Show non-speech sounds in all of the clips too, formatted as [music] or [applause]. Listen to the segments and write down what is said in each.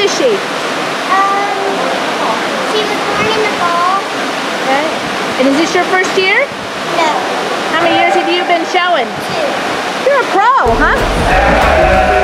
old is she? Um, oh, she was born in the fall. Okay. And is this your first year? No. How many years have you been showing? Two. You're a pro, huh?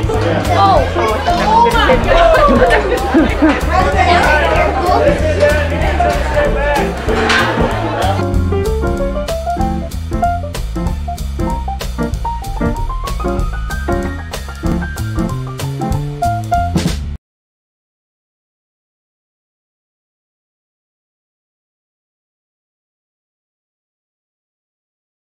Oh, oh my god! [laughs]